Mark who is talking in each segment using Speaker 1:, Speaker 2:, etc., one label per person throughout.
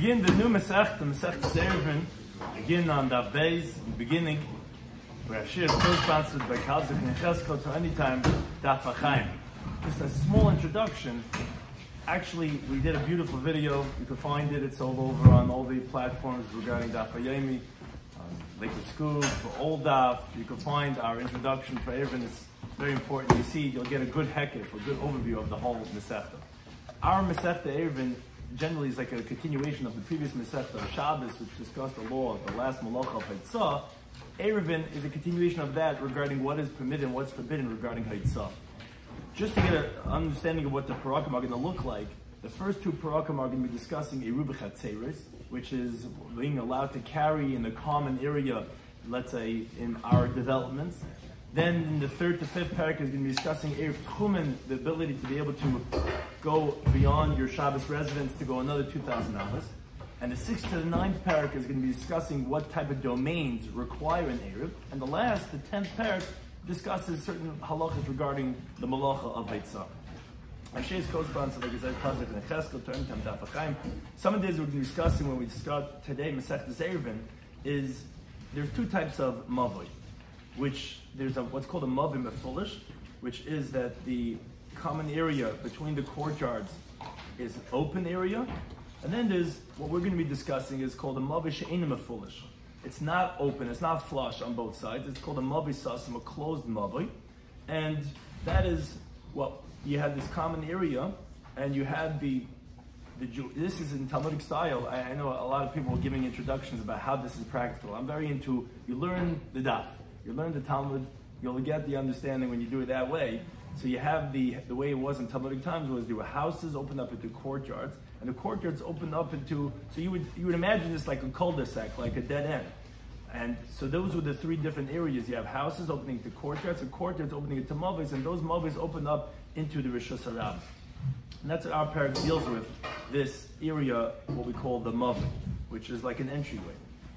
Speaker 1: begin the new Masech, the Maseches Eruvin, begin on the base, beginning, where Ashir is co-sponsored by Kalzik and Chesko to anytime Daf HaChaim. Just a small introduction. Actually, we did a beautiful video. You can find it. It's all over on all the platforms regarding Daf HaYomi, um, Liquid for Old Daf. You can find our introduction for Eruvin. It's very important. You see, you'll get a good hekif, a good overview of the whole Masechta. Our Masechta Eruvin generally is like a continuation of the previous Masechta of Shabbos, which discussed the law of the last Malacha of Haitzah. Eruvin is a continuation of that regarding what is permitted and what's forbidden regarding Haitzah. Just to get an understanding of what the Parakim are going to look like, the first two Parakim are going to be discussing Eruba Chatzeris, which is being allowed to carry in the common area, let's say, in our developments. Then in the third to fifth parak is going to be discussing Erev Tchumen, the ability to be able to go beyond your Shabbos residence to go another 2,000 hours. And the sixth to the ninth parak is going to be discussing what type of domains require an Erev. And the last, the tenth parak, discusses certain halachas regarding the malacha of Haitzah. Hashay's co-sponsor, like I said, Kazakh and Cheskel, Term Tam Daf HaChaim. Some of these we're discussing when we start today, Masech Eruvin, is there's two types of mavoi which there's a, what's called a mavim mefulish, which is that the common area between the courtyards is open area, and then there's what we're going to be discussing is called a mavish she'enim mefulish. It's not open, it's not flush on both sides. It's called a mavi sasim, a closed mavi, and that is well, you had this common area, and you had the the Jew, this is in Talmudic style. I, I know a lot of people are giving introductions about how this is practical. I'm very into you learn the daf. You learn the Talmud, you'll get the understanding when you do it that way. So you have the the way it was in Talmudic times was there were houses opened up into courtyards, and the courtyards opened up into so you would you would imagine this like a cul-de-sac, like a dead end. And so those were the three different areas. You have houses opening to courtyards, and courtyards opening into mavis, and those mavis open up into the Rishus Harab. And that's what our parak deals with, this area, what we call the mavi, which is like an entryway.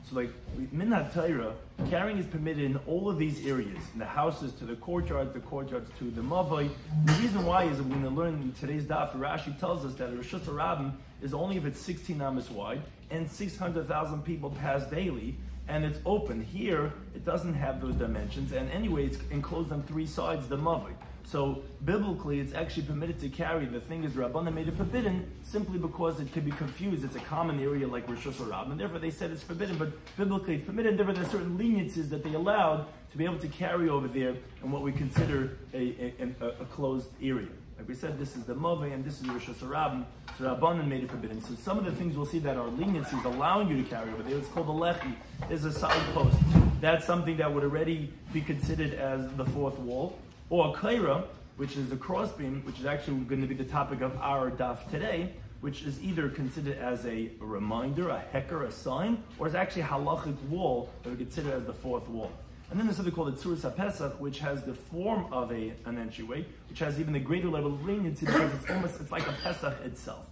Speaker 1: So like Minat Torah, carrying is permitted in all of these areas, in the houses to the courtyards, the courtyards to the Mavai. The reason why is that we're going to learn in today's daf, Rashi tells us that a Rosh Hashanah is only if it's 16 amas wide and 600,000 people pass daily, and it's open. Here, it doesn't have those dimensions, and anyway, it's enclosed on three sides, the Mavai. So biblically, it's actually permitted to carry. The thing is, Rabbanah made it forbidden simply because it could be confused. It's a common area like Rosh Hashanah, and therefore they said it's forbidden. But biblically, it's permitted. Therefore, there's certain leniencies that they allowed to be able to carry over there in what we consider a, a, a, closed area. Like we said, this is the Move and this is Rosh Hashanah. So Rabbanan made it forbidden. So some of the things we'll see that are leniencies allowing you to carry over there. It's called a lechi. Is a side post. That's something that would already be considered as the fourth wall or kaira, which is a crossbeam, which is actually going to be the topic of our daf today, which is either considered as a, a reminder, a hecker, a sign, or is actually a halachic wall that we consider as the fourth wall. And then there's something called the Tzuris HaPesach, which has the form of a, an entryway, which has even a greater level of leniency because it's almost, it's like a Pesach itself.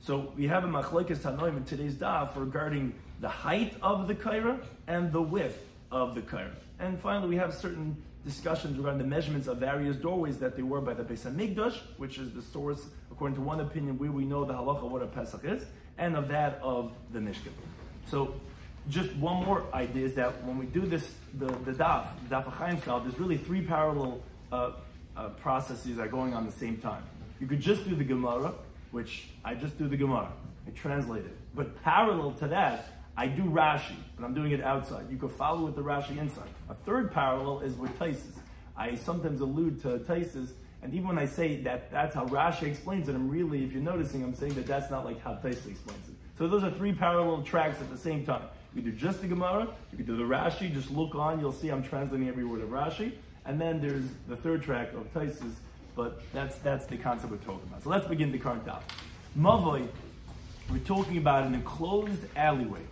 Speaker 1: So we have a machlekes tanoim in today's daf regarding the height of the kaira and the width of the kaira. And finally, we have certain discussions regarding the measurements of various doorways that they were by the Beis Hamikdash, which is the source, according to one opinion, where we know the halacha what a Pesach is, and of that of the Mishkan. So, just one more idea is that when we do this, the, the daf, daf Chaim style, there's really three parallel uh, uh, processes that are going on at the same time. You could just do the Gemara, which I just do the Gemara, I translate it. But parallel to that, I do Rashi, but I'm doing it outside. You could follow with the Rashi inside. A third parallel is with Taisis. I sometimes allude to Taisis, and even when I say that that's how Rashi explains it, I'm really, if you're noticing, I'm saying that that's not like how Taisis explains it. So those are three parallel tracks at the same time. You do just the Gemara, you can do the Rashi, just look on, you'll see I'm translating every word of Rashi, and then there's the third track of Taisis, but that's that's the concept we're talking about. So let's begin the current daf. Mavoy, we're talking about an enclosed alleyway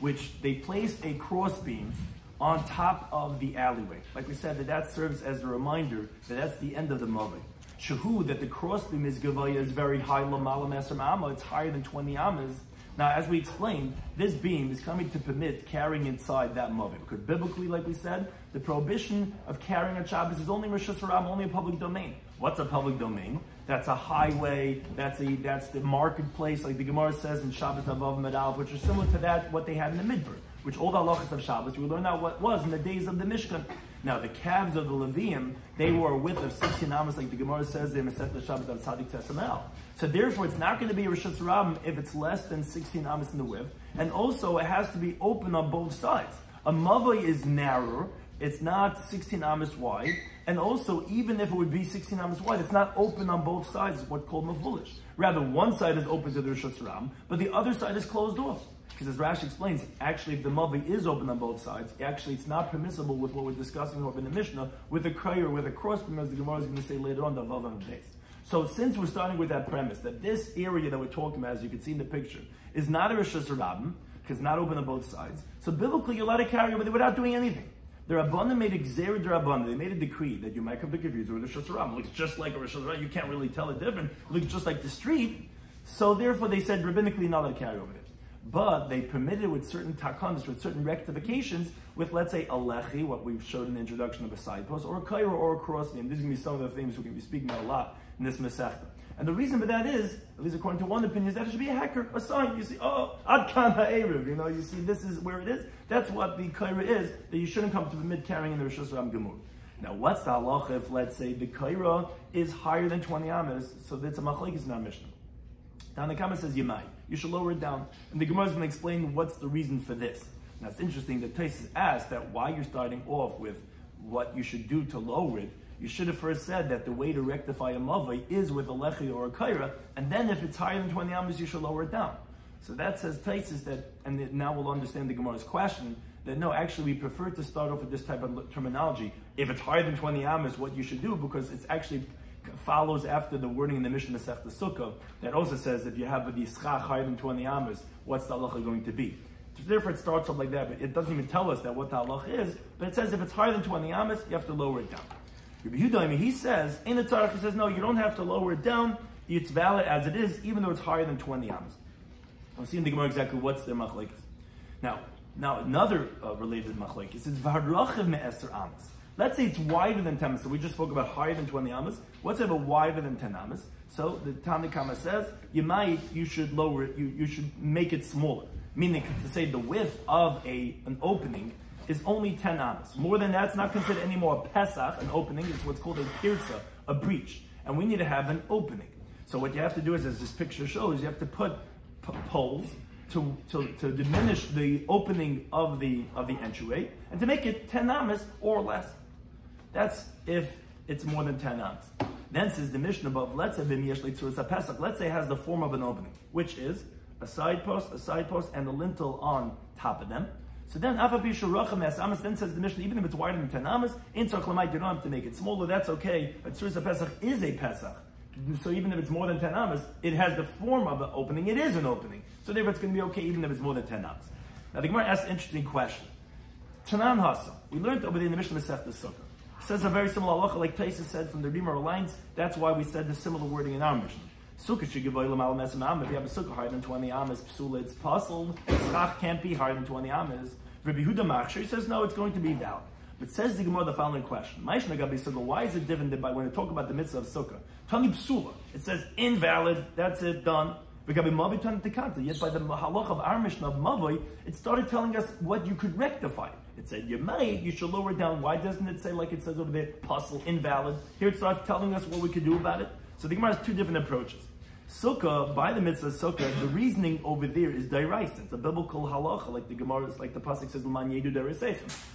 Speaker 1: which they placed a crossbeam on top of the alleyway. Like we said, that that serves as a reminder that that's the end of the Mavik. Shahu, that the crossbeam is Gavaya is very high, Lamala Mesam Amma, it's higher than 20 Ammas. Now, as we explained, this beam is coming to permit carrying inside that Mavik. Because biblically, like we said, the prohibition of carrying a Shabbos is only Rosh Hashanah, only a public domain. What's a public domain? That's a highway. That's a that's the marketplace, like the Gemara says in Shabbos Avav Medal, which are similar to that what they had in the Midbar, which all the halachas of Shabbos. We learned out what was in the days of the Mishkan. Now the calves of the Levium, they were a width of 16 amas, like the Gemara says in Masechet Shabbos of Tzadik Tesamel. So therefore, it's not going to be a Rishas Rabim if it's less than 16 amas in the width, and also it has to be open on both sides. A mavoi is narrower, it's not 16 amas wide, and also even if it would be 16 amas wide, it's not open on both sides. What's called mavulish. Rather, one side is open to the Rishas Rabim, but the other side is closed off. Because as Rashi explains, actually, if the mavi is open on both sides, actually it's not permissible with what we're discussing over in the Mishnah with a kray or with a cross, as the Gemara is going to say later on, the vav and base. So since we're starting with that premise that this area that we're talking about, as you can see in the picture, is not a Rishas Rabbim, because it's not open on both sides. So biblically, you're allowed to carry over there without doing anything. The Rabbanim made a Xer Rabbanim. They made a decree that you might come to confuse with a Rishas Rabbim. Looks just like a Rishas Rabbim. You can't really tell it. It looks just like the street. So therefore, they said rabbinically not to carry over there but they permitted with certain takonis, with certain rectifications, with let's say a lechi, what we've showed in the introduction of a side post, or a kairo or a cross name. These are going to be some of the things we're going to be speaking about a lot in this Masechta. And the reason for that is, at least according to one opinion, is that it should be a hacker, a sign. You see, oh, adkan ha'erev, you know, you see this is where it is. That's what the kaira is, that you shouldn't come to the mid carrying in the Rosh Hashanah Gemur. Now, what's the halacha if, let's say, the kaira is higher than 20 amas, so that's a machlekes in Mishnah. Now, the Kama says you might you should lower it down. And the Gemara is going to explain what's the reason for this. Now it's interesting that Taisus asked that why you're starting off with what you should do to lower it. You should have first said that the way to rectify a mavai is with a lechi or a kaira, and then if it's higher than 20 amas, you should lower it down. So that says Taisus that, and now we'll understand the Gemara's question, that no, actually we prefer to start off with this type of terminology. If it's higher than 20 amas, what you should do, because it's actually follows after the wording in the Mishnah Masech the Sukkah that also says if you have the ischach higher than 20 amas, what's the halacha going to be? Therefore, it starts off like that, but it doesn't even tell us that what the halacha is. But it says if it's higher than 20 amas, you have to lower it down. Yehuda, he says in the Tzarech, he says no, you don't have to lower it down. It's valid as it is, even though it's higher than 20 amas. I'm seeing the Gemara exactly what's the machlekes. Now, now another uh, related machlekes is v'harachiv me'eser amas. Let's say it's wider than 10 amas. So we just spoke about higher than 20 amas. What's ever wider than 10 amas? So the Tanakama says, you might, you should lower it, you, you should make it smaller. Meaning to say the width of a an opening is only 10 amas. More than that, it's not considered anymore a Pesach, an opening. It's what's called a pirza, a breach. And we need to have an opening. So what you have to do is, as this picture shows, you have to put p- poles to, to, to diminish the opening of the of the entryway and to make it 10 amas or less. That's if it's more than 10 amas. Then says the Mishnah above, let's say Pesach, let's say has the form of an opening, which is a side post, a side post, and a lintel on top of them. So then, then says the mission, even if it's wider than 10 amas, in Tzarklamite, you don't have to make it smaller, that's okay, but Surah Pesach is a Pesach. So even if it's more than 10 amas, it has the form of an opening, it is an opening. So therefore it's going to be okay even if it's more than 10 amas. Now the Gemara asks an interesting question. Tanan Hasa, we learned over there in the Mishnah Masech the Sukkah says a very similar halacha, like Taisa said from the Rimar lines. That's why we said the similar wording in our mission. Sukkah should give oilam al mesim. If you have a sukkah higher than 20 amas, psula, it's puzzled. Schach can't be higher than 20 amas. Rabbi Yehuda Machshir says no, it's going to be valid. But says the Gemara the following question: Ma'ishna gabi. Why is it different by when we talk about the mitzvah of sukkah? Tani psula. It says invalid. That's it. Done. Yet by the halach of our mission of Mavoi, it started telling us what you could rectify. It said you might, you should lower it down. Why doesn't it say like it says over there, puzzle, invalid? Here it starts telling us what we could do about it. So the Gemara has two different approaches. Sukkah, by the mitzvah sukkah, the reasoning over there is dairais. It's a biblical halacha, like the Gemara, like the pasuk says, "Man yedu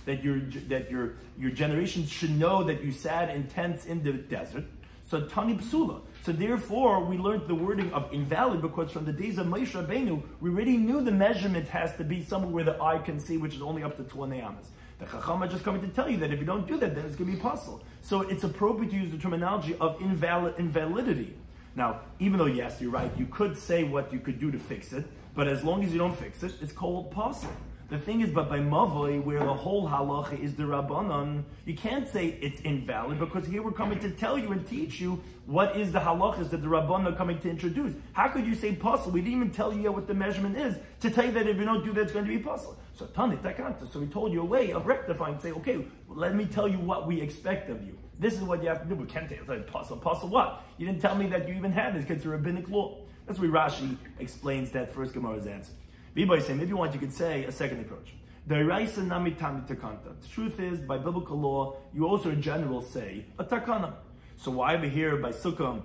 Speaker 1: that your that your your generations should know that you sat in tents in the desert. So tani psula. So therefore, we learned the wording of invalid because from the days of Moshe Rabbeinu, we already knew the measurement has to be somewhere where the eye can see, which is only up to 20 amas. The Chacham are just coming to tell you that if you don't do that, then it's going to be possible. So it's appropriate to use the terminology of invalid invalidity. Now, even though yes, you're right, you could say what you could do to fix it, but as long as you don't fix it, it's called possible. The thing is, but by Mavoi, where the whole halacha is the Rabbanon, you can't say it's invalid because here we're coming to tell you and teach you what is the halachas that the Rabbanon are coming to introduce. How could you say puzzle? We didn't even tell you yet what the measurement is to tell you that if you don't do that, it's going to be puzzle. So Tani Takanta. So we told you a way of rectifying. Say, okay, let me tell you what we expect of you. This is what you have to do. We can't tell like, puzzle. Puzzle what? You didn't tell me that you even had this because it's a rabbinic law. That's why Rashi explains that first Gemara's answer. Vibai saying, if you want, you could say a second approach. The truth is, by biblical law, you also in general say a takana. So why over here by sukkah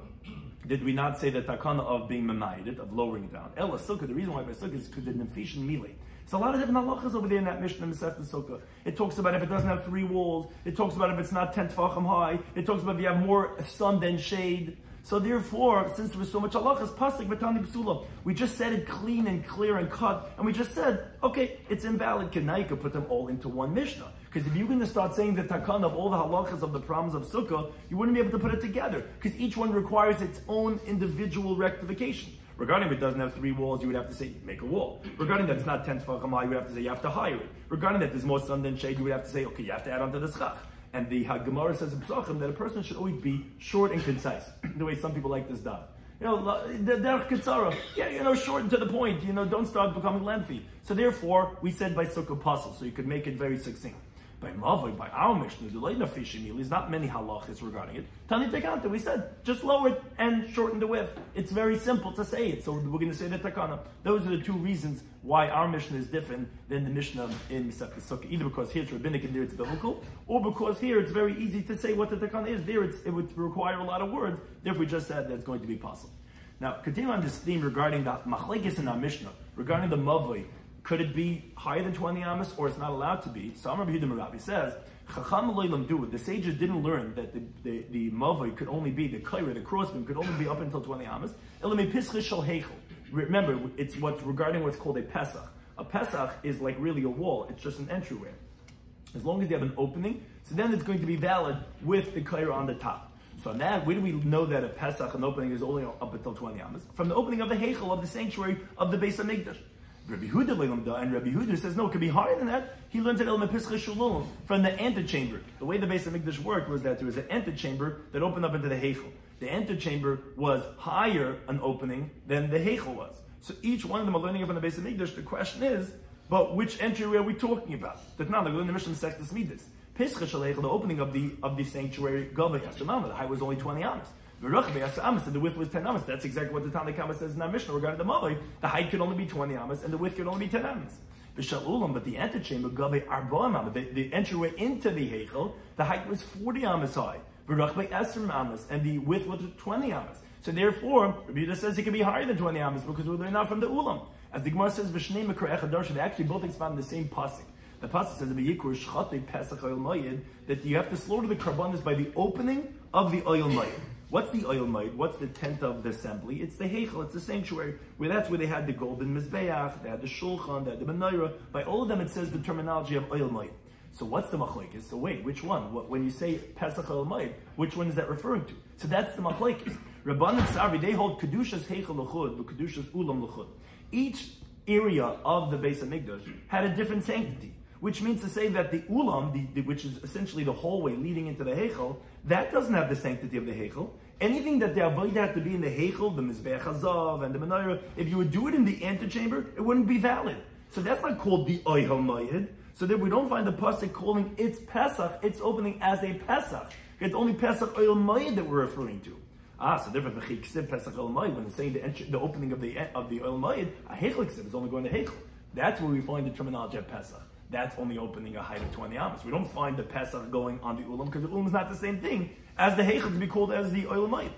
Speaker 1: did we not say the takana of being memayed, of lowering it down? Ella sukkah, the reason why by sukkah is because the nefishin mili. It's a lot of different halachas over there in that Mishnah Masechet Sukkah. It talks about if it doesn't have three walls. It talks about if it's not ten tefachim high. It talks about if you have more sun than shade. So therefore, since there was so much halachas, pasuk v'tani psula, we just said it clean and clear and cut, and we just said, okay, it's invalid. Can I could put them all into one mishnah? Because if you're going to start saying the takan of all the halachas of the problems of sukkah, you wouldn't be able to put it together because each one requires its own individual rectification. Regarding if it doesn't have three walls, you would have to say make a wall. Regarding that it's not ten tefachim high, you would have to say you have to hire it. Regarding that there's more sun than shade, you would have to say okay, you have to add on to the schach. And the Gemara says in Pesachim that a person should always be short and concise, the way some people like this daf. You know, the derech kitzara. Yeah, you know, short and to the point. You know, don't start becoming lengthy. So therefore, we said by sukkah puzzle, so you could make it very succinct by Mavoi, by our Mishnah, the Leina fishing there's not many halachas regarding it. Tani Tekanta, we said, just lower it and shorten the width. It's very simple to say it, so we're going to say the Takana. Those are the two reasons why our Mishnah is different than the Mishnah in Masechet Sukkah. Either because here it's rabbinic and there it's biblical, or because here it's very easy to say what the Takana is. There it would require a lot of words, therefore we just said that's going to be possible. Now, continue on this theme regarding the machlekes in our Mishnah, regarding the Mavoi, could it be higher than 20 amas or it's not allowed to be? So Amr Yehuda Marabi says, the sages didn't learn that the, the, the mavoi could only be, the kaira, the crossbeam, could only be up until 20 amas. Remember, it's what's regarding what's called a pesach. A pesach is like really a wall, it's just an entryway. As long as you have an opening, so then it's going to be valid with the kaira on the top. So now, where do we know that a pesach, an opening, is only up until 20 amas? From the opening of the heichel, of the sanctuary of the base of Mikdash. Rabbi Yehuda and Rabbi Yehuda says no, it could be higher than that. He learned it El Mepischa Shalom from the antechamber. The way the base of Mikdash worked was that there was an antechamber that opened up into the Heichel. The antechamber was higher an opening than the Heichel was. So each one of them are learning it from the base of Mikdash. The question is, but which entry are we talking about? That's not like the Mishnah Sectus Midas. Pischa Shalech, the opening of the of the sanctuary, Gavay Yashamama, the height was only 20 amas. And the width was 10 amas. That's exactly what the Tanna Kama says in our Mishnah regarding the Malay. The height could only be 20 amas and the width could only be 10 amas. But the antechamber, the, the entryway into the Heichel, the height was 40 amas high. And the width was 20 amas. So therefore, Rabbi says it can be higher than 20 amas because we're out from the Ulam. As the Gemara says, they actually both expand the same pasuk. The pasuk says that you have to slaughter the karbanis by the opening of the oil mayid. What's the oil mite? What's the tent of the assembly? It's the Heichel, it's the sanctuary, where that's where they had the golden Mizbeach, they had the Shulchan, they had the Menorah. By all of them, it says the terminology of oil mite. So what's the machlekes? So wait, which one? When you say Pesach oil mite, which one is that referring to? So that's the machlekes. Rabban and Savi, they hold Kedushas Heichel the Kedushas Ulam Lechud. Each area of the base of Migdash had a different sanctity which means to say that the ulam, the, the, which is essentially the hallway leading into the heichel, that doesn't have the sanctity of the heichel. Anything that the avoid had to be in the heichel, the mizbeach hazav and the menorah, if you would do it in the antechamber, it wouldn't be valid. So that's not called the oihel mayid. So that we don't find the pasuk calling its pesach, its opening as a pesach. It's only pesach oil mayid that we're referring to. Ah, so therefore the chiksiv pesach oil mayid when it's saying the, the opening of the of the oil mayid, a heichel is only going to heichel. That's where we find the terminology of pesach that's only opening a height of 20 amas. We don't find the Pesach going on the Ulam because the Ulam is not the same thing as the Heichel to be called as the Olamite.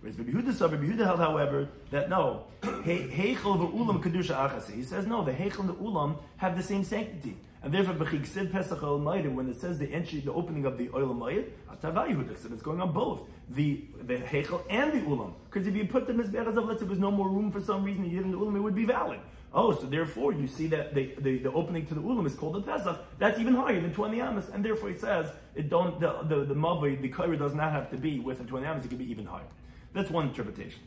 Speaker 1: Whereas Rabbi Yehuda said, Rabbi Yehuda held, however, that no, Heichel Ulam Kedusha Achase. He says no, the Heichel and the Ulam have the same sanctity. And therefore, B'chik Pesach Olamite, when it says the entry, the opening of the Olamite, Atava Yehuda said it's going on both, the, the Heichel and the Ulam. Because if you put them as let's say there's no more room for some reason, you the Ulam, it would be valid. Oh, so therefore you see that the, the, the, opening to the ulam is called the Pesach. That's even higher than 20 amas, and therefore he says it don't the the, the mavi, the kaira does not have to be within 20 amas, it can be even higher. That's one interpretation.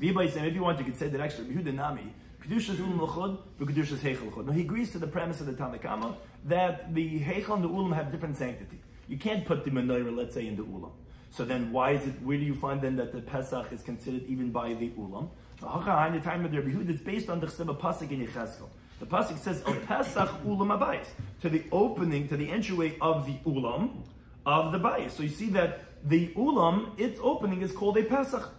Speaker 1: If you want, you could say that actually Nami,
Speaker 2: Kedushas Ulam L'chod, Kedushas Heichel. Now he agrees to the premise of the Tanakama that the Heichel and the Ulam have different sanctity. You can't put the menorah, let's say, in the Ulam. So then why is it, where do you find then that the Pesach is considered even by the Ulam? The time of the Rebbe It's based on the Chseba Pasuk in Yechezkel. The Pasuk says, El Pesach Ulam Abayis, to the opening, to the entryway of the Ulam, of the Bayis. So you see that the Ulam, its opening is called a Pesach.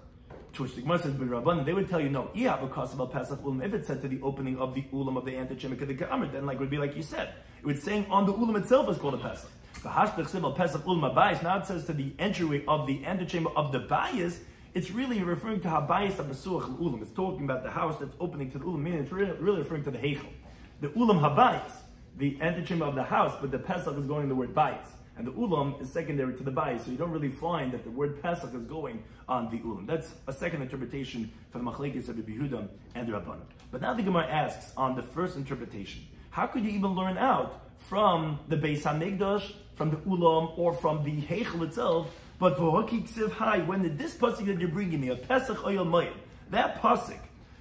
Speaker 2: To which the Gemara says, Rabbanan, they would tell you, no, yeah, because of Pesach Ulam, if it said to the opening of the Ulam of the Antichemic of the Ka'amr, then like it would be like you said. It would saying on the Ulam itself is called a Pesach. Now it says to the entryway of the antechamber of the Bayis, it's really referring to Habayis HaBasuach Ulam. It's talking about the house that's opening to the Ulam, meaning it's really, really referring to the Heichel. The Ulam Habayis, the antechamber of the house, but the Pesach is going the word Bayis. And the ulam is secondary to the bayis, so you don't really find that the word Pesach is going on the ulam. That's a second interpretation for the machlekes of the Yehuda and the Rabbanim. But now the Gemara asks on the first interpretation, how could you even learn out from the Beis Hamikdash, from the ulam, or from the Heichel itself? But for Hakik Siv Hai, when the, this pasuk that you're bringing me, a Pesach Oyel Mayim, that pasuk,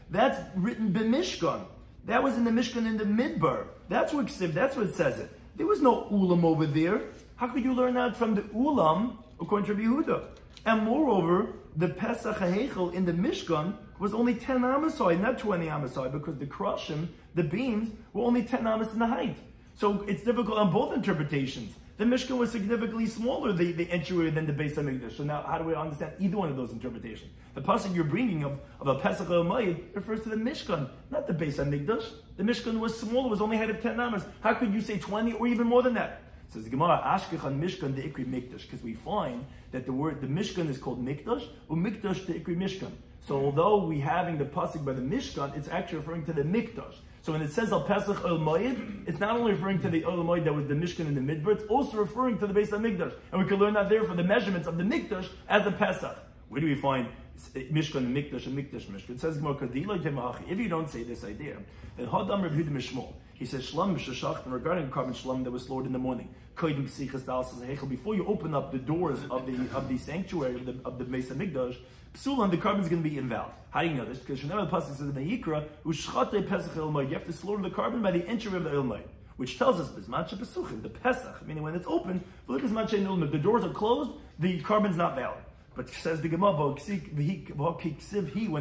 Speaker 2: that's written b'Mishkan. That was in the Mishkan in the Midbar. That's what Ksiv, that's what says it. There was no ulam over there. How could you learn that from the Ulam, according to Yehuda? And moreover, the Pesach HaHechel in the Mishkan was only 10 amasai, not 20 amasai, because the krushim, the beams, were only 10 amas in the height. So it's difficult on both interpretations. The Mishkan was significantly smaller, the, the entryway, than the Beis HaMikdash. So now, how do we understand either one of those interpretations? The pasuk you're bringing of, of a Pesach Mayid refers to the Mishkan, not the Beis HaMikdash. The Mishkan was smaller, it was only height of 10 amas. How could you say 20 or even more than that? Says the Gemara, Ashkechan Mishkan the Ikri Mikdash, because we find that the word, the Mishkan is called Mikdash, or Mikdash de Ikri Mishkan. So although we having the pasuk by the Mishkan, it's actually referring to the Mikdash. So when it says Al Pesach El Moed, it's not only referring to the El Moed that was the Mishkan in the Midbar, it's also referring to the base of Mikdash. And we can learn that there for the measurements of the Mikdash as the Pesach. Where do we find eh, Mishkan and Mikdash and Mikdash Mishkan? It says If you don't say this idea, then Hadam Huda Mishmol. He says Shlam Mishashachtim regarding a carbon Shlam that was slaughtered in the morning. Before you open up the doors of the of the sanctuary of the of the Mesa Mikdash, Psulan, the carbon is going to be invalid. How do you know this? Because Shanel Pasuk says in the Yikra, Pesach You have to slaughter the carbon by the entry of the Ilmay which tells us Bismancha Pesuchim, the Pesach, meaning when it's open, the doors are closed, the carbon's not valid. But says the Gemara, when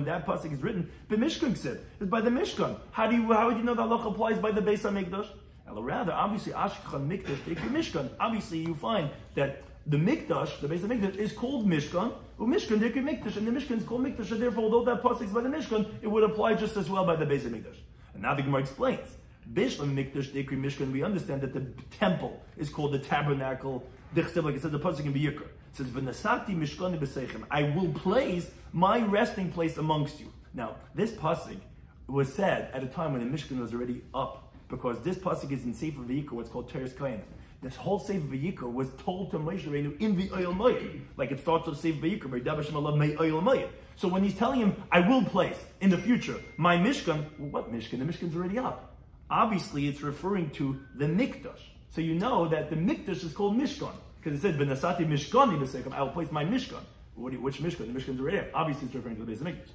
Speaker 2: that pasuk is written, b'mishkan ksiv, is by the Mishkan. How do you, how would you know that Allah applies by the Beis HaMikdash? Rather, obviously, Ashkechan Mikdash, take your Mishkan. Obviously, you find that the Mikdash, the Beis HaMikdash, is called Mishkan, or Mishkan, take your Mikdash, and the Mishkan is called Mikdash, and therefore, although that pasuk is by the Mishkan, it would apply just as well by the Beis HaMikdash. And now the Gemara explains. Bishlam Mikdash Dekri Mishkan, we understand that the temple is called the tabernacle. Like it says the pasuk in Biyikr. It says, "V'nasati mishkani b'seichem." I will place my resting place amongst you. Now, this pasuk was said at a time when the Mishkan was already up, because this pasuk is in Sefer Vayikra, what's called Toras Kohanim. This whole Sefer Vayikra was told to Moshe Rabbeinu in the Oil Mayim, like it starts with Sefer Vayikra. So when he's telling him, "I will place in the future my Mishkan," well, what Mishkan? The Mishkan's already up obviously it's referring to the Mikdash. So you know that the Mikdash is called Mishkan. Because it said, Benasati Mishkani B'Seichem, I will place my Mishkan. Which Mishkan? The Mishkan's already there. Obviously it's referring to the base of Mikdash.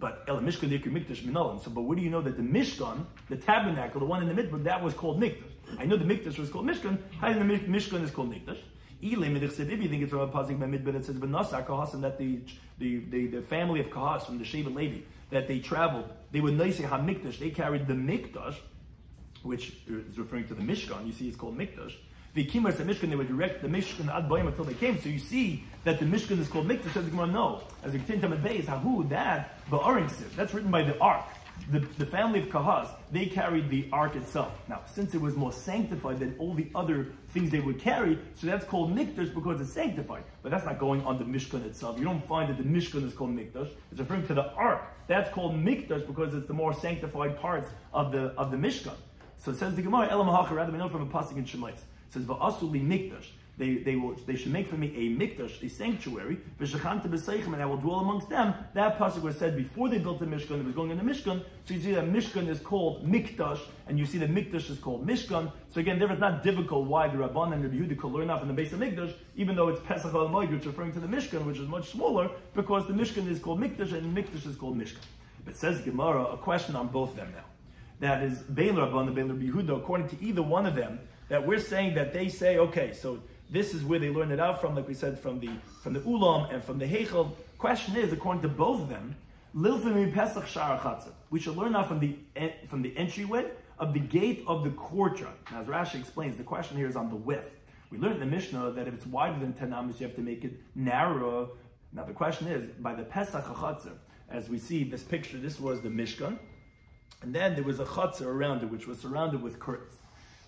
Speaker 2: But El Mishkan Mikdash Minalan. So, but where do you know that the Mishkan, the tabernacle, the one in the middle, that was called Mikdash? I know the Mikdash was called Mishkan. How do the Mishkan is called Mikdash? If you think it's from a pasuk by Midbar that says Benasa Kahas and that the, the, the, the family of Kahas from the Sheva Levi that they traveled, they were Naisi HaMikdash, they carried the Mikdash, which is referring to the Mishkan. You see, it's called Mikdash. The Kimas the Mishkan, they would direct the Mishkan ad Bayim until they came. So you see that the Mishkan is called Mikdash. Says the Gemara, no. As the Ketin Tamid Beis, Hahu, that, the Ba'aring That's written by the Ark. The, the family of Kahaz, they carried the ark itself. Now, since it was more sanctified than all the other things they would carry, so that's called Mikdash because it's sanctified. But that's not going on the Mishkan itself. You don't find that the Mishkan is called Mikdash. It's referring to the ark. That's called Mikdash because it's the more sanctified parts of the, of the Mishkan. So it says the Gemara, Elam rather we know from a pasuk in Shemais. It says, Va'asuli mikdash. They, they, will, they should make for me a mikdash, a sanctuary, and I will dwell amongst them. That pasuk was said before they built the Mishkan, it was going in the Mishkan. So you see that Mishkan is called mikdash, and you see that mikdash is called Mishkan. So again, there is not difficult why the Rabban and the Yehuda could learn off in the base of Mikdash, even though it's Pesach al which is referring to the Mishkan, which is much smaller, because the Mishkan is called Mikdash and Mikdash is called Mishkan. But says Gemara, a question on both of them now. That is Baylor Rabban and Baylor Yehuda, according to either one of them, that we're saying that they say, okay, so this is where they learned it out from, like we said, from the from the Ulam and from the Heichel. Question is, according to both of them, Pesach We should learn now from the from the entryway of the gate of the courtyard. Now, as Rashi explains, the question here is on the width. We learned in the Mishnah that if it's wider than 10 amos, you have to make it narrower. Now, the question is, by the Pesach HaChatzar, as we see this picture, this was the Mishkan, and then there was a Chatzar around it, which was surrounded with curtains.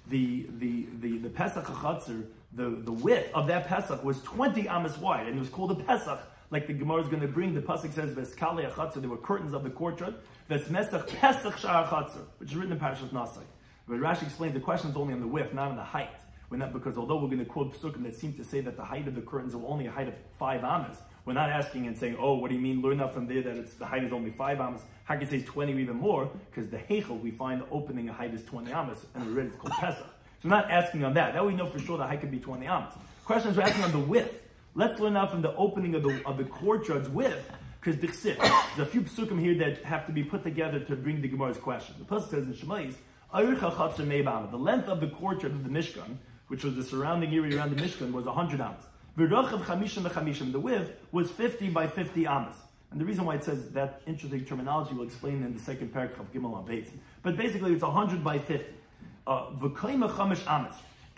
Speaker 2: The, the, the, the Pesach HaChatzar, the, the width of that Pesach was 20 amos wide, and it was called a Pesach, like the Gemara is going to bring. The Pesach says, Veskali HaChatzar, there were curtains of the courtyard, Vesmesach Pesach HaChatzar, which is written in Parashas Nasai. But Rashi explains the question is only on the width, not on the height. We're not, because although we're going to quote psukim that seem to say that the height of the curtains are only a height of five amas, we're not asking and saying, oh, what do you mean? Learn out from there that it's the height is only five amas. How can you say 20 or even more? Because the heichel, we find the opening a height is 20 amas, and we read it's called Pesach. So we're not asking on that. That we know for sure the height could be 20 amas. Questions we're asking on the width. Let's learn out from the opening of the of the courtyard's width, because there's a few psukim here that have to be put together to bring the Gemara's question. The pasuk says in Shemais, the length of the courtyard of the Mishkan which was the surrounding area around the Mishkan, was 100 amos. The width was 50 by 50 amas. And the reason why it says that interesting terminology we'll explain in the second paragraph of Gimel base. But basically, it's 100 by 50. Uh,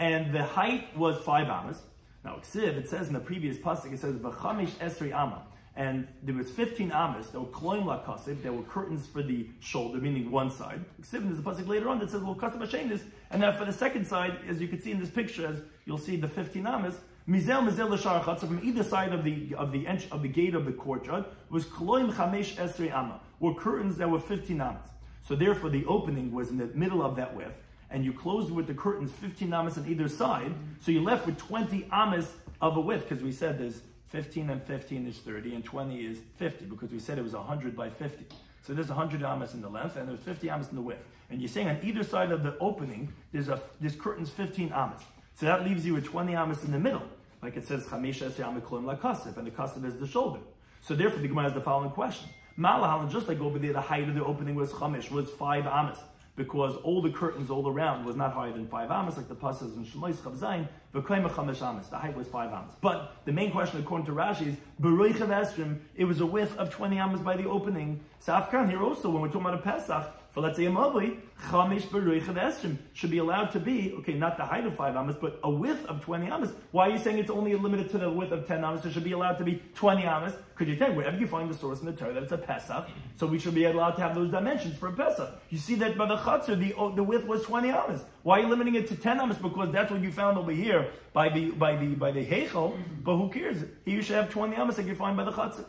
Speaker 2: and the height was 5 amos. Now, Ksiv, it says in the previous pasuk, it says v'chamish esri amma and there was 15 amas that were kloim la there were curtains for the shoulder, meaning one side. Except there's a pasuk later on that says, kasif this, and then for the second side, as you can see in this picture, as you'll see the 15 amas, mizel mizel l'shar so from either side of the of the ench, of the gate of the courtyard was kloim chamesh esrei amma, were curtains that were 15 amas. So therefore, the opening was in the middle of that width, and you closed with the curtains 15 amas on either side, so you're left with 20 amas of a width, because we said there's 15 and 15 is 30, and 20 is 50, because we said it was 100 by 50. So there's 100 amas in the length, and there's 50 amas in the width. And you're saying on either side of the opening, there's a this curtain's 15 amas. So that leaves you with 20 amas in the middle. Like it says, Chamisha Esiyam la and the Kasif is the shoulder. So therefore, the Gemara has the following question. Malahal, just like over there, the height of the opening was Chamish, was 5 amas because all the curtains all around was not higher than five amas, like the pasas in Shemais Chavzayin, v'koyma chamesh amas. The height was five amas. But the main question, according to Rashi, is beroich It was a width of twenty amas by the opening. So Afghan here also, when we're talking about a Pesach, for let's say a Mavli, Chamish Beruich should be allowed to be, okay, not the height of 5 amas, but a width of 20 amas. Why are you saying it's only limited to the width of 10 amas? It should be allowed to be 20 amas. Could you tell wherever you find the source in the Torah that it's a Pesach, so we should be allowed to have those dimensions for a Pesach. You see that by the Chatzar, the, oh, the width was 20 amas. Why are you limiting it to 10 amas? Because that's what you found over here by the by the by the Heichel, but who cares? You should have 20 amas like you find by the Chatzar.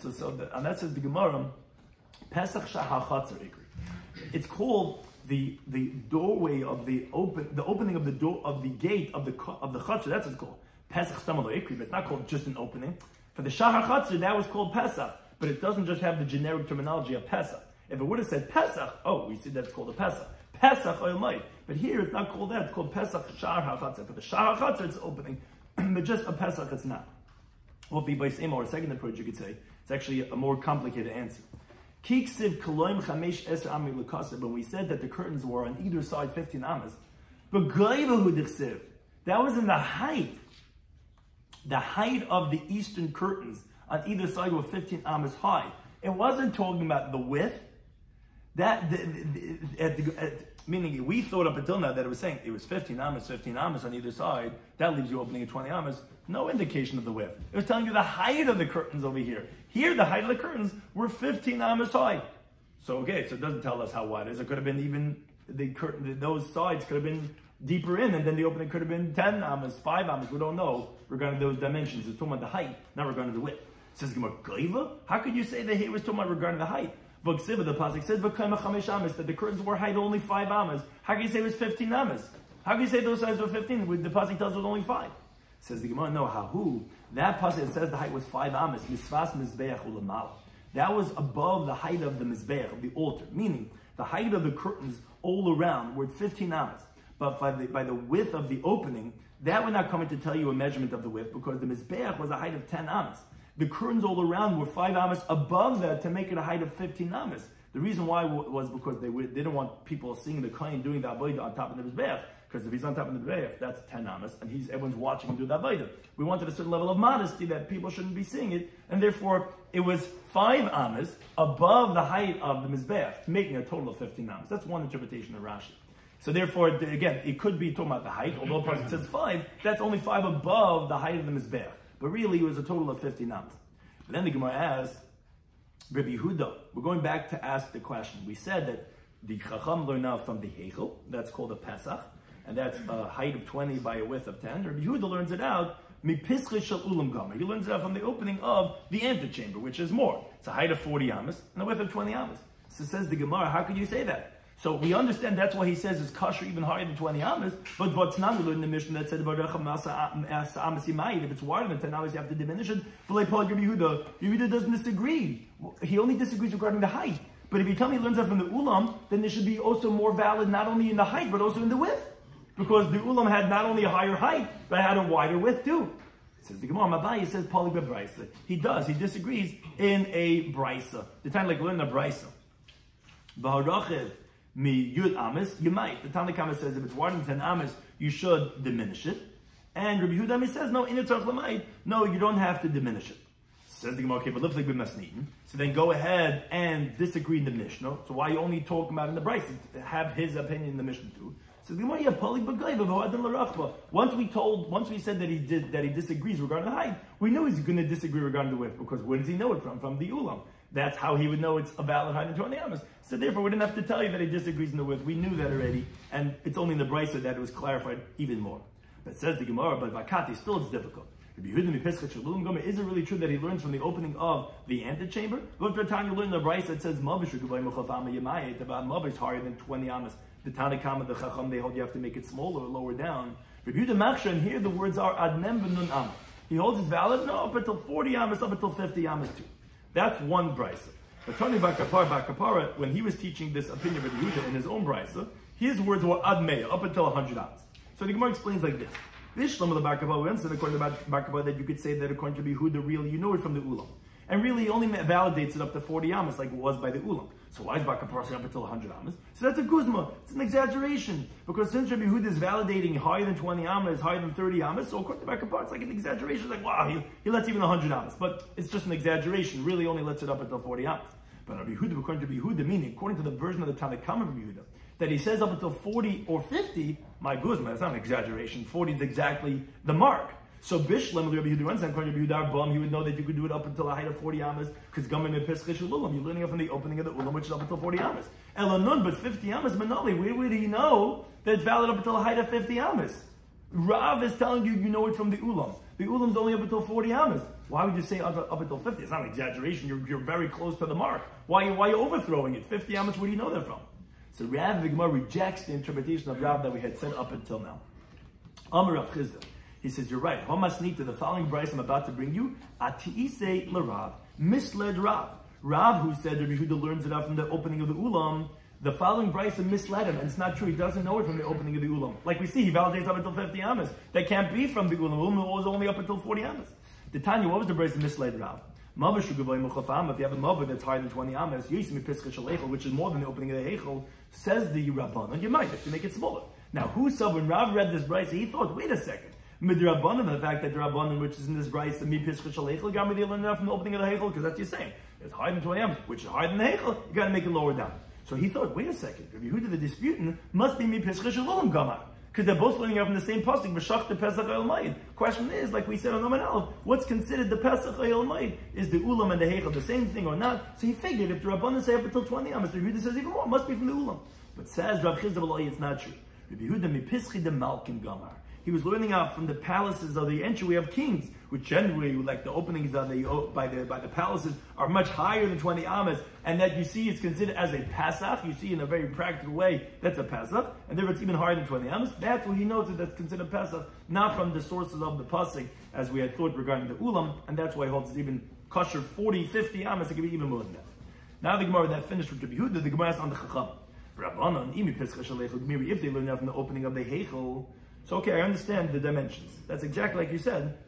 Speaker 2: So, so the, and that says the Gemara, Pesach Shah Chatzar it's called the the doorway of the open the opening of the door of the gate of the of the chutzner. That's what it's called. Pesach but it's not called just an opening. For the Shahar Chutzner, that was called Pesach, but it doesn't just have the generic terminology of Pesach. If it would have said Pesach, oh, we see that's called a Pesach. Pesach Oilmai. But here it's not called that, it's called Pesach Shahar HaChatzah. For the Shahar HaChatzah, it's opening, but just a Pesach, it's not. Well, if by same or a second approach, you could say, it's actually a more complicated answer. Kiksiv koloim chamesh eser ami When we said that the curtains were on either side 15 amas, but dichsiv, that was in the height, the height of the eastern curtains on either side were 15 amas high. It wasn't talking about the width. That the, the, at the, at, meaning we thought up until now that it was saying it was 15 amas, 15 amas on either side. That leaves you opening at 20 amas. No indication of the width. It was telling you the height of the curtains over here. Here, the height of the curtains were 15 amas high. So, okay, so it doesn't tell us how wide it is. It could have been even, the curtain, those sides could have been deeper in, and then the opening could have been 10 amas, 5 amas. We don't know regarding those dimensions. It's talking about the height, not regarding the width. It says, How could you say that he was talking about regarding the height? Vaksiva, the pasuk says, that the curtains were height only 5 amas. How can you say it was 15 amas? How can you say those sides were 15? The pasuk tells us it was only 5. Says the Gemara, no, hahu. That pasuk says the height was five amas, misvas mizbeach ulamala. That was above the height of the mizbeach, the altar. Meaning, the height of the curtains all around were 15 amas. But by the, by the width of the opening, that would not come in to tell you a measurement of the width because the mizbeach was a height of 10 amas. The curtains all around were five amas above that to make it a height of 15 amas. The reason why was because they, didn't want people seeing the kohen doing the avodah on top of the mizbeach. Because if he's on top of the mizbeach, that's 10 amas, and he's everyone's watching him do the avodah. We wanted a certain level of modesty that people shouldn't be seeing it, and therefore it was five amas above the height of the mizbeach, making a total of 15 amas. That's one interpretation of Rashi. So therefore, again, it could be talking about the height, although it says five, that's only five above the height of the mizbeach. But really, it was a total of 15 amas. But then the Gemara asks, Rabbi Yehuda, we're going back to ask the question. We said that the Chacham learned now from the Hechel, that's called a Pesach, and that's a height of 20 by a width of 10. Rabbi Yehuda learns it out, ulam. He learns it out from the opening of the antechamber, which is more. It's a height of 40 amas and a width of 20 amas. So says the Gemara, how could you say that? So we understand that's why he says it's kosher even higher than 20 amas, but what's not in the Mishnah that said if it's wider than 10 amas, you have to diminish it. Yehuda, Yehuda doesn't disagree. He only disagrees regarding the height. But if you tell me he learns that from the ulam, then it should be also more valid not only in the height, but also in the width. Because the ulam had not only a higher height, but had a wider width too. Says the Gemara, Mabai says Pali Brisa. He does, he disagrees in a brisa. The time like learn a brisa. Mi yud amis, you might. The Tanakh says if it's wider than 10 amis, you should diminish it. And Rabbi Yehuda says, no, in lamait, no, you don't have to diminish it. Says the Gemara, okay, but like b'masnitin. So then go ahead and disagree in the Mishnah. So why you only talk about in the Bryce? Have his opinion in the Mishnah too. So the Gemara, yeah, Once we told, once we said that he did that he disagrees regarding the height, we knew he's going to disagree regarding the width because where does he know it from? From the ulam. That's how he would know it's a valid height in 20 amas. So therefore, we didn't have to tell you that he disagrees in the width. We knew that already, and it's only in the brisa that it was clarified even more. But says the Gemara, but Vakati, still it's difficult. Is it really true that he learns from the opening of the antechamber? Look, you learn the brisa that says Mavish about Mavish higher than 20 amas. The Tanakama, the Chacham, they hold you have to make it smaller or lower down. Rabbi Yehuda and here the words are Adnem v'nun am. He holds it's valid, no, up until 40 amas, up until 50 amas too. That's one brisa. But Tony Bakapar Bar Kappara, when he was teaching this opinion of Yehuda in his own brisa, his words were admeya, up until 100 amas. So the Gemara explains like this. This Shlomo the Bakapar, we understand according to Bakapar that you could say that according to Yehuda, really, you know it from the Ulam. And really, only validates it up to 40 amas, like it was by the Ulam. So why is Bakapar saying up until 100 amas? So that's a guzma. It's an exaggeration. Because since Rabbi Yehuda is validating higher than 20 amas, higher than 30 amas, so according to Bakapar, it's like an exaggeration. It's like, wow, he, he lets even 100 amas. But it's just an exaggeration. Really only lets it up until 40 amas. But Rabbi Yehuda, according to Rabbi Yehuda, meaning according to the version of the Tanakhama Rabbi Yehuda, that he says up until 40 or 50, my guzma, it's not an exaggeration. 40 is exactly the mark. So Bishlam, Rabbi Yehuda runs Bum, he would know that you could do it up until a height of 40 amas, because Gammon and Peschish Ulam, you're learning it from the opening of the Ulam, which is up until 40 amas. Elanun, but 50 amas, Manali, where would he know that it's valid up until a height of 50 amas? Rav is telling you you know it from the Ulam. The Ulam's only up until 40 amas. Why would you say up, up until 50? It's not an exaggeration, you're, you're very close to the mark. Why, why are you overthrowing it? 50 amas, where do you know that from? So Rav Vigmar rejects the interpretation of Rav that we had said up until now. Amar Rav Chisda. He says, You're right. Nita, the following Bryce I'm about to bring you, Atiise Larav, misled Rav. Rav, who said Rabbi Yehuda learns it out from the opening of the Ulam, the following Bryce misled him, and it's not true. He doesn't know it from the opening of the Ulam. Like we see, he validates up until 50 Amas. That can't be from the Ulam. Ulam was only up until 40 Amas. The Tanya, what was the Bryce misled Rav? If you have a mother that's higher than 20 amas, which is more than the opening of the Hechel, says the Rabban, you might have to make it smaller. Now, who saw when Rav read this Bryce, he thought, wait a second, midrabanan, the fact that the rabbanan, which is in this brayse, mi pischach shalechel, gam they learn from the opening of the hechel, because that's what you're saying. It's higher than 20 amps, which is higher than the hechel, you got to make it lower down. So he thought, wait a second, Rabbi Yehuda the disputant must be mi pischach shalulam gamar. Because they're both learning out from the same pasuk, B'shach the Pesach Mayid. Question is, like we said on Oman Aleph, what's considered the Pesach Mayid? Is the Ulam and the Hechel the same thing or not? So he figured if the Rabbanan say up until 20 Amos, Rabbi Yehuda says even more, must be from the Ulam. But says Rav Chisda it's not true. Rabbi Yehuda mi pischi de Malkin Gamar he was learning out from the palaces of the entryway of kings, which generally, like the openings of the oh, by the by the palaces, are much higher than 20 amas, and that you see is considered as a pasach. You see in a very practical way that's a pasach, and therefore it's even higher than 20 amas. That's what he knows that that's considered pasach, not from the sources of the pasuk, as we had thought regarding the ulam, and that's why he holds it's even kosher 40, 50 amas. It could be even more than that. Now the Gemara that finished with the Yehuda, the Gemara is on the Chacham. Rabbanon, imi If they learn out from the opening of the Heichel, so okay, I understand the dimensions. That's exactly like you said.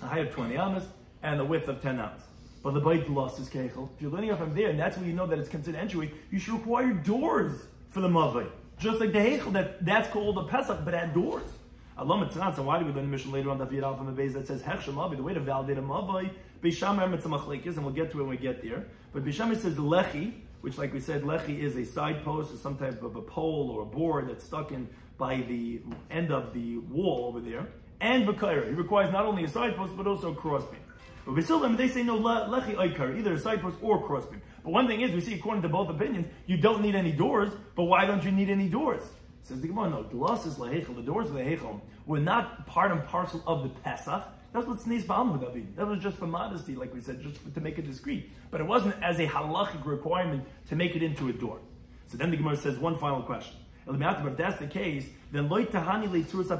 Speaker 2: A height of 20 amas, and a width of 10 amas. But the bite lost is keichel. If you're learning it from there, and that's where you know that it's considered entryway, you should require doors for the mavai. Just like the heichel, that, that's called a pesach, but had doors. Allah so why do we learn mission later on that Alpha Mabez that says Hechshem Mavi, the way to validate a Mavai, Bisham Emetz and we'll get to it when we get there. But Bisham says Lechi, which like we said, Lechi is a side post or some type of a pole or a board that's stuck in by the end of the wall over there. And Bakaira, he requires not only a side post but also a crossbeam. But Basilim, they say no Lechi Aikar, either a side post or crossbeam. But one thing is, we see according to both opinions, you don't need any doors, but why don't you need any doors? Says the Gemara, no, glasses lahechel, the doors of the were not part and parcel of the Pesach. That's what sneeze ba'al would have. That was just for modesty, like we said, just to make it discreet. But it wasn't as a halachic requirement to make it into a door. So then the Gemara says one final question. If that's the case, then loy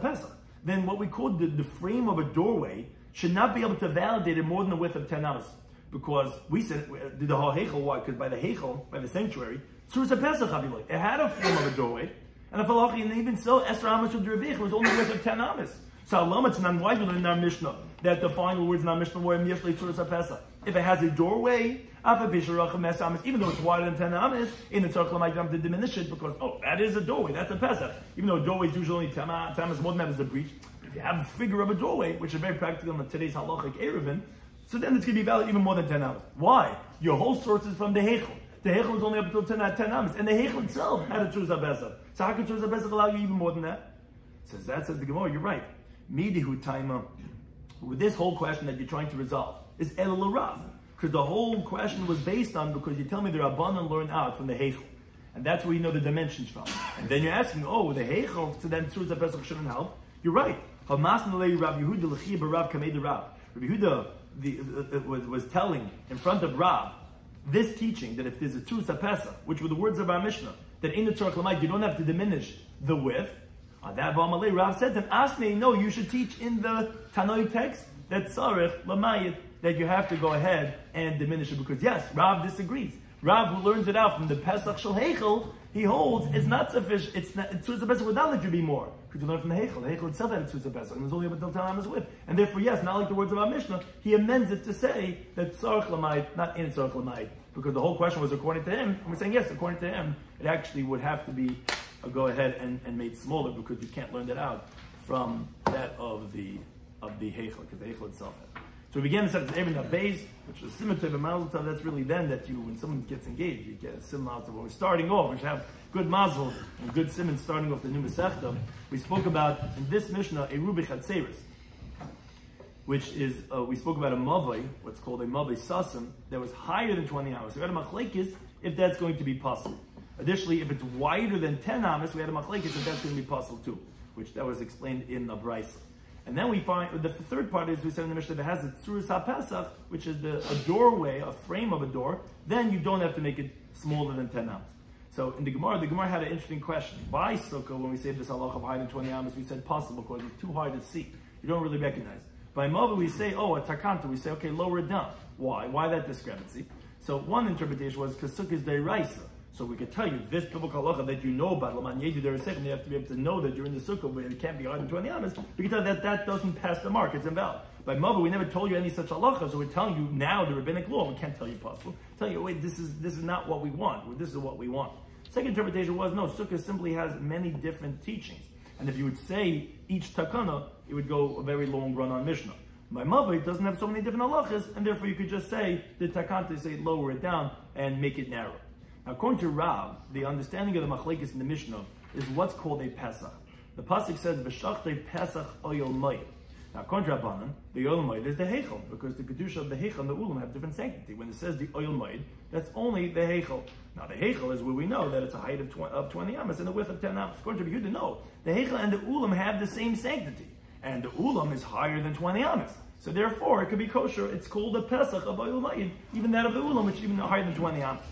Speaker 2: Pesach. Then what we call the, the frame of a doorway should not be able to validate it more than the width of 10 amas. Because we said, uh, did the whole why? Because by the hechel, by the sanctuary, Tzuras Pesach, it had a form of a doorway, and if Allah, and even so, Esra Amos of was only worth of 10 Amos. So it's not learn in our Mishnah that the final words in our Mishnah were Yeshlei Tzuras HaPesach. If it has a doorway, even though it's wider than 10 Amos, in the Tzarech have to diminish it because, oh, that is a doorway, that's a Pesach. Even though a doorway is usually only 10 uh, Amos, more than that is a breach. If you have a figure of a doorway, which is very practical in today's halachic Eruvin, so then it's going to be valid even more than 10 Amos. Why? Your whole source is from the Heichel. The Heichel is only up until 10, uh, 10 Amos, and the Heichel itself had a Tzuras HaPesach. So how could Shulchan Pesach allow you even more than that? Says that says the Gemara. You're right. Midihu. With this whole question that you're trying to resolve is El Rav, because the whole question was based on because you tell me the Rabbanan learned out from the Heichel. And that's where you know the dimensions from. And then you're asking, oh, the Heichel, so then Tzuras Pesach shouldn't help. You're right. Hamas Yehuda L'chiyah Barav. Rabbi Yehuda the, uh, was, was telling in front of Rav this teaching that if there's a Tzuras Pesach, which were the words of our Mishnah, that in the Torah Lamait you don't have to diminish the width. On that Vamalei, Rav said to him, ask me, no, you should teach in the Tanoi text that Tzarech Lamayit, that you have to go ahead and diminish it. Because yes, Rav disagrees. Rav, who learns it out from the Pesach Shal Heichel, he holds it's not sufficient. It's not it's the Pesach without let you be more because you learn from the Heichel. The Heichel itself had a Tzuras Pesach and was only up until time is with. And therefore, yes, not like the words of our Mishnah, he amends it to say that Tzarech Lamayit, not in Tzarech Lamayit, because the whole question was according to him. And we're saying yes, according to him, it actually would have to be a go ahead and, and made smaller because you can't learn that out from that of the of the Heichel, because the Heichel itself had. So we began to set even base, which is similar to the mazel tov. That's really then that you, when someone gets engaged, you get a sim mazel When we're starting off, we should have good mazel and good simon starting off the new masechta. We spoke about in this mishnah a rubi chatzeris, which is uh, we spoke about a mavai, what's called a mavai sasim, that was higher than twenty hours. So we had a machlekes if that's going to be possible. Additionally, if it's wider than 10 amas, we had a machlekes if that's going to be possible too, which that was explained in the brisa. And then we find the third part is we said in the Mishnah that has a tzuras HaPesach, which is the, a doorway, a frame of a door. Then you don't have to make it smaller than 10 amas. So in the Gemara, the Gemara had an interesting question. By Sukkah, when we say this halach of than 20 amas, we said possible because it's too hard to see. You don't really recognize. By Mava, we say, oh, a takanta, we say, okay, lower it down. Why? Why that discrepancy? So one interpretation was because Sukkah is deraisa. So we could tell you this biblical halacha that you know about Laman Yedu Deresech, you have to be able to know that you're in the sukkah where it can't be higher than 20 amas. We can tell that that doesn't pass the mark, it's invalid. By Mother, we never told you any such halacha, so we're telling you now the rabbinic law. We can't tell you possible. Tell you, wait, this is this is not what we want. This is what we want. Second interpretation was no, sukkah simply has many different teachings. And if you would say each takana, it would go a very long run on Mishnah. My mother it doesn't have so many different halachas, and therefore you could just say the takanta, say lower it down and make it narrow. According to Rav, the understanding of the machlekes in the Mishnah is what's called a Pesach. The pasuk says v'shachtei Pesach oyel mayit. Now, according to Rabbanan, the oil mayit is the heichel because the kedusha of the heichel and the ulam have different sanctity. When it says the oil mayit, that's only the heichel. Now, the heichel is where we know that it's a height of 20, of 20 amas and a width of 10 amas. According to Yehuda, no, the heichel and the ulam have the same sanctity, and the ulam is higher than 20 amas. So therefore, it could be kosher. It's called the Pesach of oil mayit, even that of the ulam, which is even higher than 20 amas.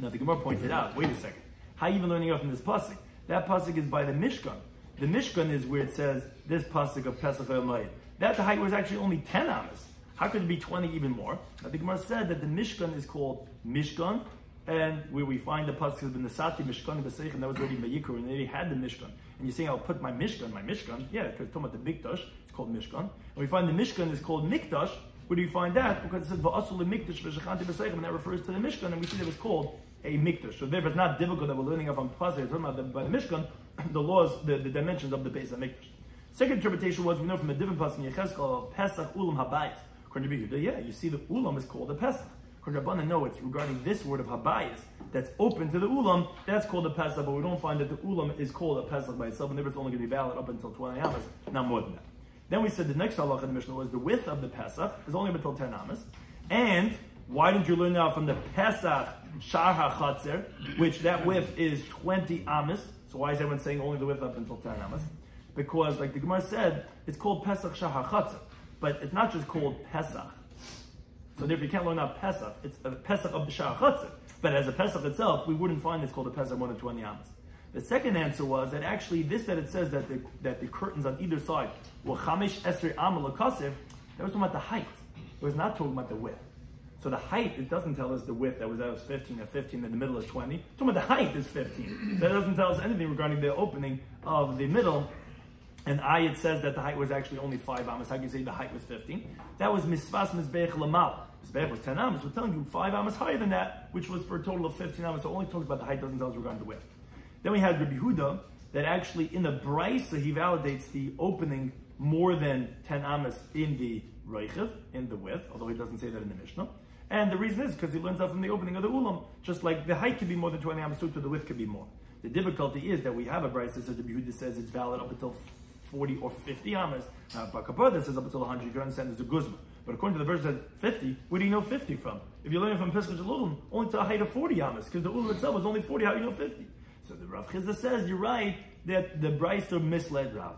Speaker 2: Now the Gemara pointed out, wait a second, how are you even learning off from this pasuk? That pasuk is by the Mishkan. The Mishkan is where it says this pasuk of Pesach Elayim. That the height was actually only 10 amas. How could it be 20 even more? Now the Gemara said that the Mishkan is called Mishkan, and where we find the pasuk of the Nasati Mishkan B'Seich, and that was already Vayikra, and they already had the Mishkan. And you're saying, I'll put my Mishkan, my Mishkan, yeah, because it's talking about the Mikdash, it's called Mishkan. And we find the Mishkan is called Mikdash, Where do you find that? Because it says va'asul mikdash v'shachanti b'seichem, and that refers to the Mishkan, and we see that it's called a mikdash. So therefore, it's not difficult that we're learning on Pasuk. It's talking about the, by the Mishkan, the laws, the, the dimensions of the base of mikdash. Second interpretation was we know from a different pasuk in Yechezkel, Pesach ulam habayis. According to yeah, you see the ulam is called a Pesach. According to Rabbanan, no, it's regarding this word of habayis that's open to the ulam. That's called a Pesach, but we don't find that the ulam is called a Pesach by itself, and therefore it's only going to be valid up until 20 amas, not more than that. Then we said the next halacha in the Mishnah was the width of the Pesach is only until 10 amas. And why didn't you learn now from the Pesach Shar HaChatzer, which that width is 20 amas? So why is everyone saying only the width up until 10 amas? Because, like the Gemara said, it's called Pesach Shar HaChatzer. But it's not just called Pesach. So therefore you can't learn out Pesach. It's a Pesach of the Shar HaChatzer. But as a Pesach itself, we wouldn't find it's called a Pesach more than 20 amas. The second answer was that actually this that it says that the, that the curtains on either side were chamish esrei amal that was talking about the height. It was not talking about the width. So the height, it doesn't tell us the width that was that was 15 or 15 in the middle is 20. It's talking about the height is 15. So that doesn't tell us anything regarding the opening of the middle. And I, it says that the height was actually only 5 amas. How can you say the height was 15? That was misvas mizbech lamal. Mizbech was 10 amas. We're telling you 5 amas higher than that, which was for a total of 15 amas. So only talks about the height, doesn't tell us regarding the width. Then we had Rabbi Huda that actually in the Brisa he validates the opening more than 10 amas in the Reichev, in the width, although he doesn't say that in the Mishnah. And the reason is because he learns that from the opening of the Ulam, just like the height could be more than 20 amas, so the width could be more. The difficulty is that we have a Brisa that says Rabbi Huda says it's valid up until 40 or 50 amas. Uh, Bar Kappara says up until 100, you understand there's a guzma. But according to the verse that 50, where do you know 50 from? If you're learning from Pesach Ulam, only to a height of 40 amas, because the Ulam itself is only 40, how do you know 50? So the Rav Chisda says, you're right, that the Braiser misled Rav.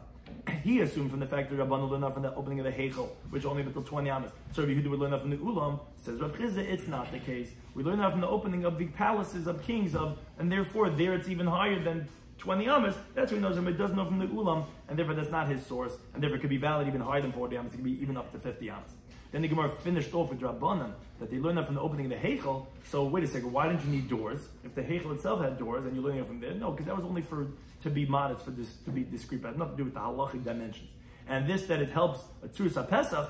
Speaker 2: He assumed from the fact that Rabban learned enough from the opening of the Heichel, which only until 20 amas. So Rabbi Yehuda would learn enough from the Ulam. Says Rav Chisda, it's not the case. We learn enough from the opening of the palaces of kings of, and therefore there it's even higher than 20 amas. That's what he knows from. It doesn't know from the Ulam, and therefore that's not his source, and therefore it could be valid even higher than 40 amas. It could be even up to 50 amas. Then the Gemara finished off with Rabbanan that they learned that from the opening of the Heichel. So wait a second, why didn't you need doors? If the Heichel itself had doors and you're learning it from there, no, because that was only for to be modest, for this to be discreet. It had nothing to do with the halachic dimensions. And this that it helps a Tzuras Pesach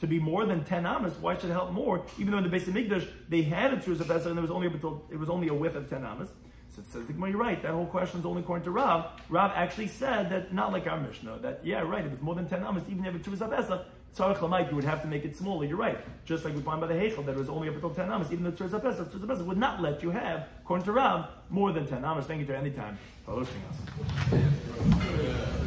Speaker 2: to be more than ten amas. Why should it help more? Even though in the base of Mikdash they had a Tzuras Pesach and it was only until it was only a width of ten amas. So it says, well, you're right. That whole question is only according to Rav. Rav actually said that not like our Mishnah. That yeah, right. If it's more than ten amas, even if it's Tzuras Pesach, Tzarech Lamayt, you would have to make it smaller. You're right. Just like we find by the Heichel that it was only up until 10 amas, even the Tzarech Pesach, Tzarech Pesach would not let you have, according to Rav, more than 10 amas. Thank you to any time for hosting us.